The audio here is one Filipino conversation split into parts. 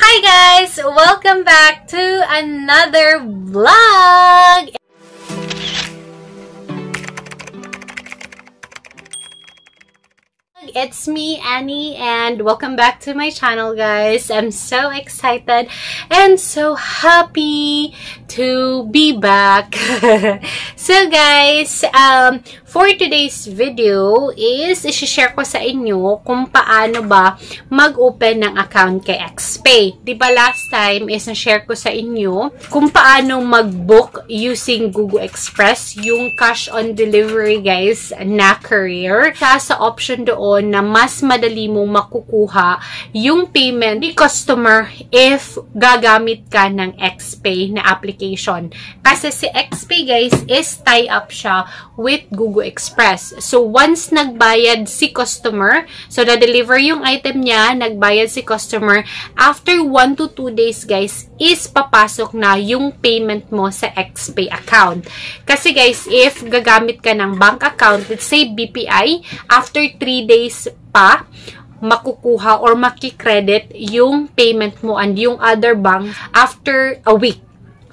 Hi guys! Welcome back to another vlog! It's me, Annie, and welcome back to my channel, guys. I'm so excited and so happy to be back. so, guys, um, for today's video is isi-share ko sa inyo kung paano ba mag-open ng account kay XPay. Di ba last time is na-share ko sa inyo kung paano mag-book using Google Express yung cash on delivery guys na career. Sa option doon na mas madali mong makukuha yung payment ni customer if gagamit ka ng XPay na application. Kasi si XPay guys is tie up siya with Google Google Express. So, once nagbayad si customer, so na-deliver yung item niya, nagbayad si customer, after 1 to 2 days, guys, is papasok na yung payment mo sa XPay account. Kasi guys, if gagamit ka ng bank account, let's say BPI, after 3 days pa, makukuha or makikredit yung payment mo and yung other bank after a week.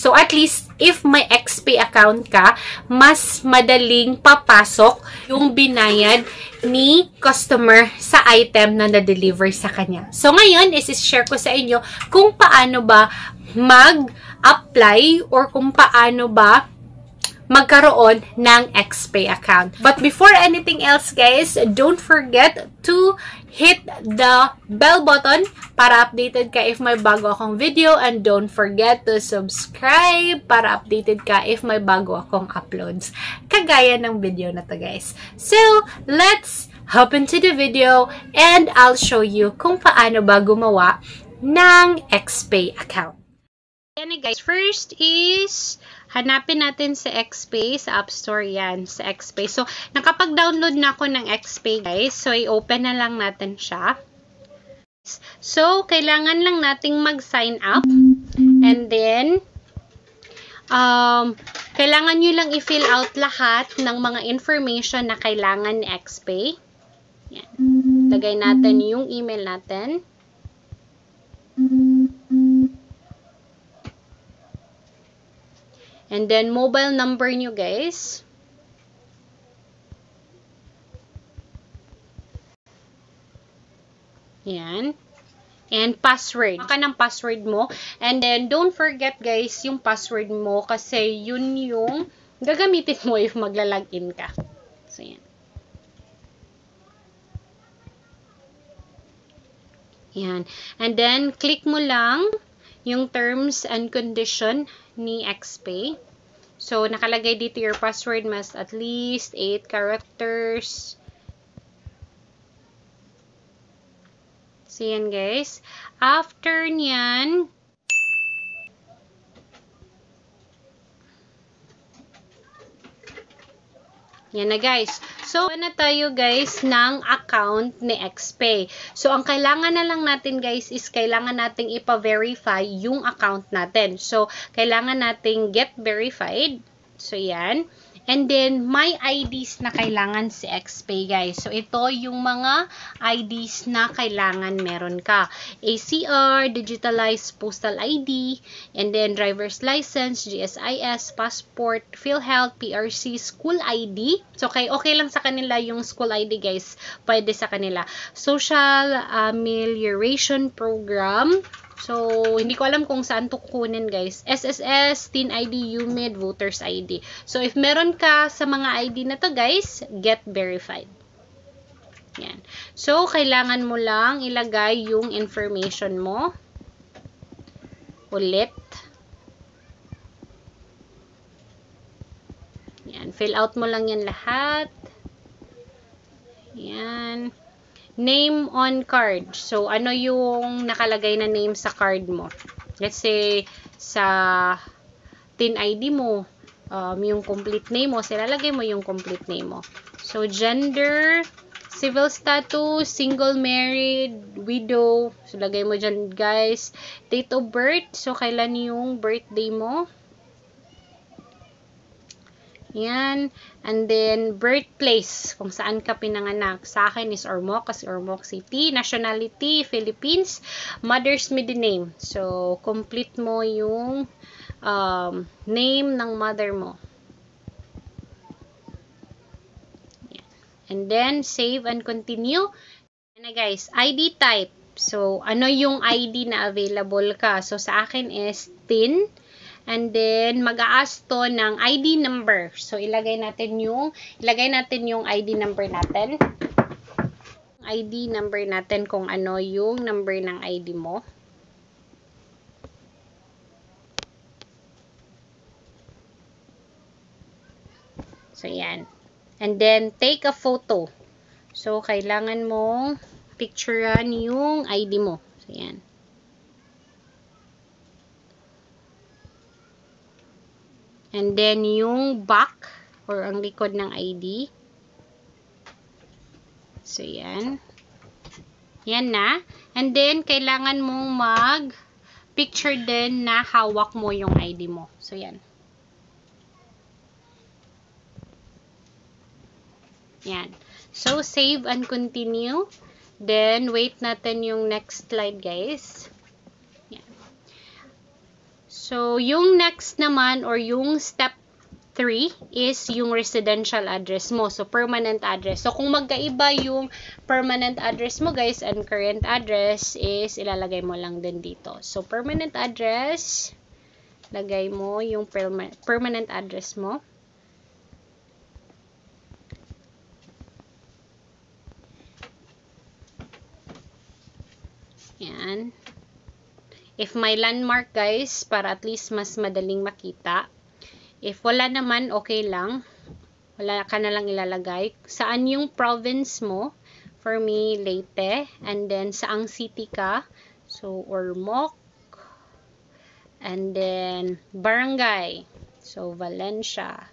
So, at least, if may XP account ka, mas madaling papasok yung binayad ni customer sa item na na-deliver sa kanya. So, ngayon, is-share ko sa inyo kung paano ba mag-apply or kung paano ba magkaroon ng XPay account. But before anything else, guys, don't forget to hit the bell button para updated ka if may bago akong video and don't forget to subscribe para updated ka if may bago akong uploads. Kagaya ng video na to, guys. So, let's hop into the video and I'll show you kung paano ba gumawa ng XPay account. Yan guys, first is hanapin natin sa XPay, sa App Store yan, sa XPay. So, nakapag-download na ako ng XPay guys. So, i-open na lang natin siya. So, kailangan lang nating mag-sign up. And then, um, kailangan nyo lang i-fill out lahat ng mga information na kailangan ni XPay. Yan. Lagay natin yung email natin. And then, mobile number nyo, guys. Yan. And password. Ka ng password mo. And then, don't forget, guys, yung password mo kasi yun yung gagamitin mo if magla-login ka. So, yan. Yan. And then, click mo lang yung terms and condition ni XPay. So, nakalagay dito your password must at least 8 characters. So, yan guys. After nyan, Yan na guys. So, na tayo guys ng account ni XPay. So, ang kailangan na lang natin guys is kailangan nating ipa-verify yung account natin. So, kailangan nating get verified. So, yan. And then, may IDs na kailangan si XPay, guys. So, ito yung mga IDs na kailangan meron ka. ACR, Digitalized Postal ID, and then driver's license, GSIS, passport, PhilHealth, PRC, school ID. So, okay, okay lang sa kanila yung school ID, guys. Pwede sa kanila. Social Amelioration Program, So, hindi ko alam kung saan to kukunin, guys. SSS, Teen ID, UMID, Voters ID. So, if meron ka sa mga ID na to, guys, get verified. Yan. So, kailangan mo lang ilagay yung information mo. Ulit. Yan. Fill out mo lang yan lahat. Yan. Name on card. So, ano yung nakalagay na name sa card mo? Let's say, sa TIN ID mo, um, yung complete name mo, silalagay mo yung complete name mo. So, gender, civil status, single, married, widow. So, lagay mo dyan, guys. Date of birth. So, kailan yung birthday mo? Yan. And then, birthplace, kung saan ka pinanganak. Sa akin is Ormoc, kasi Ormoc City. Nationality, Philippines. Mother's middle name. So, complete mo yung um, name ng mother mo. And then, save and continue. Yan guys, ID type. So, ano yung ID na available ka? So, sa akin is TIN. And then, mag-a-ask to ng ID number. So, ilagay natin yung, ilagay natin yung ID number natin. ID number natin kung ano yung number ng ID mo. So, yan. And then, take a photo. So, kailangan mong picturean yung ID mo. So, yan. And then, yung back or ang likod ng ID. So, yan. Yan na. And then, kailangan mong mag-picture din na hawak mo yung ID mo. So, yan. Yan. So, save and continue. Then, wait natin yung next slide, guys. So, yung next naman or yung step 3 is yung residential address mo. So, permanent address. So, kung magkaiba yung permanent address mo, guys, and current address is ilalagay mo lang din dito. So, permanent address, lagay mo yung perma permanent address mo. Yan. If may landmark guys, para at least mas madaling makita. If wala naman, okay lang. Wala ka na lang ilalagay. Saan yung province mo? For me, Leyte. And then, saang city ka? So, Ormoc. And then, barangay. So, Valencia.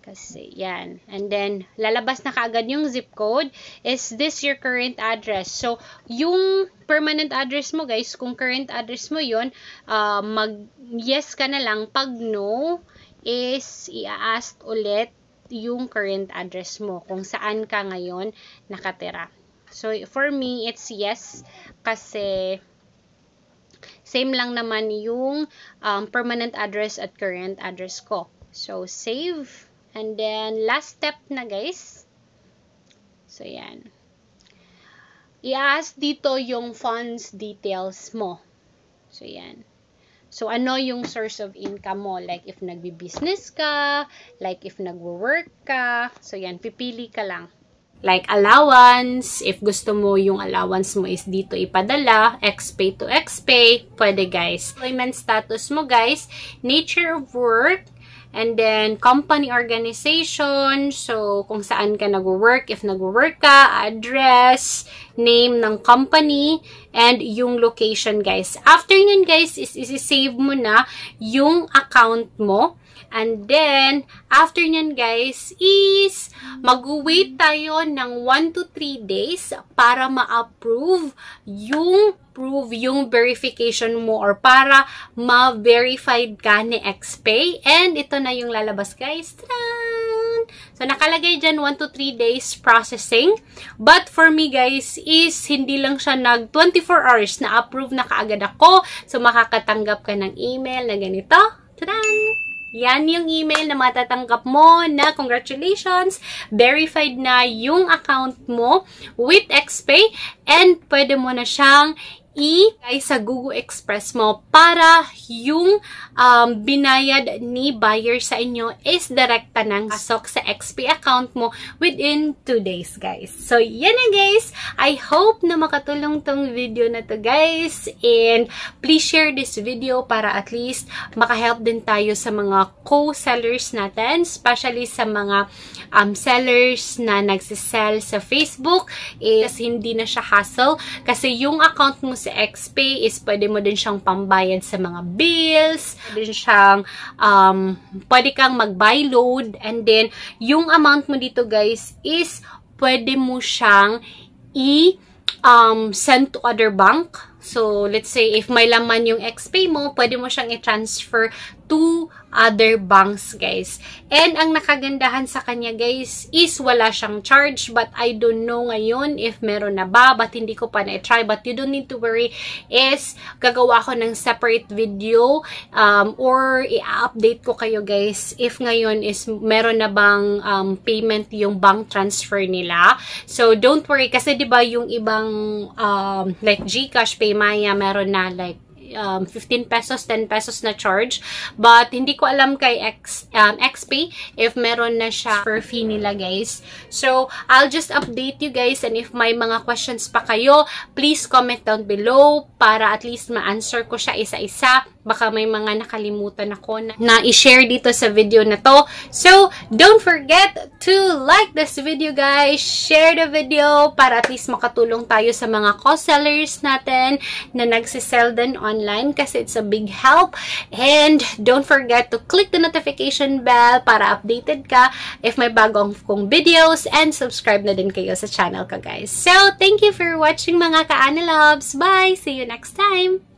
Kasi, yan. And then, lalabas na kaagad yung zip code. Is this your current address? So, yung permanent address mo, guys, kung current address mo yon uh, mag-yes ka na lang. Pag no, is i-ask ulit yung current address mo. Kung saan ka ngayon nakatira. So, for me, it's yes. Kasi, same lang naman yung um, permanent address at current address ko. So, save. And then, last step na guys. So, yan. I-ask dito yung funds details mo. So, yan. So, ano yung source of income mo? Like, if nagbi-business ka, like, if nagwo-work ka. So, yan. Pipili ka lang. Like, allowance. If gusto mo yung allowance mo is dito ipadala. XPay to XPay. Pwede, guys. Employment status mo, guys. Nature of work And then, company organization. So, kung saan ka nag-work. If nag-work ka, address, name ng company, and yung location, guys. After yun, guys, is isi-save mo na yung account mo. And then, after nyan guys, is mag-wait tayo ng 1 to 3 days para ma-approve yung prove yung verification mo or para ma-verified ka ni XPay. And ito na yung lalabas guys. Tadaan! So, nakalagay dyan 1 to 3 days processing. But for me guys, is hindi lang siya nag 24 hours na approve na kaagad ako. So, makakatanggap ka ng email na ganito. Tadaan! Yan yung email na matatanggap mo na congratulations, verified na yung account mo with XPay and pwede mo na siyang i sa Google Express mo para yung um, binayad ni buyer sa inyo is direkta nang pasok sa XP account mo within 2 days, guys. So, yan na, guys. I hope na makatulong tong video na to, guys. And please share this video para at least makahelp din tayo sa mga co-sellers natin, especially sa mga um, sellers na nagsisell sa Facebook is hindi na siya hassle kasi yung account mo sa XPay is pwede mo din siyang pambayad sa mga bills, pwede siyang, um, pwede kang mag-buy load, and then, yung amount mo dito guys is pwede mo siyang i- um, send to other bank. So, let's say, if may laman yung XPay mo, pwede mo siyang i-transfer to other banks, guys. And ang nakagandahan sa kanya, guys, is wala siyang charge. But I don't know ngayon if meron na ba. But hindi ko pa na-try. But you don't need to worry is gagawa ko ng separate video um, or i-update ko kayo, guys, if ngayon is meron na bang um, payment yung bank transfer nila. So, don't worry. Kasi, di ba yung ibang um, like Gcash, Paymaya, meron na like um, 15 pesos, 10 pesos na charge. But, hindi ko alam kay X, um, XP if meron na siya per fee nila, guys. So, I'll just update you guys and if may mga questions pa kayo, please comment down below para at least ma-answer ko siya isa-isa. Baka may mga nakalimutan ako na, na i-share dito sa video na to. So, don't forget to like this video, guys. Share the video para at least makatulong tayo sa mga co-sellers natin na nagsisell din online kasi it's a big help. And don't forget to click the notification bell para updated ka if may bagong kong videos and subscribe na din kayo sa channel ko, guys. So, thank you for watching mga ka-Anilobs. Bye! See you next time!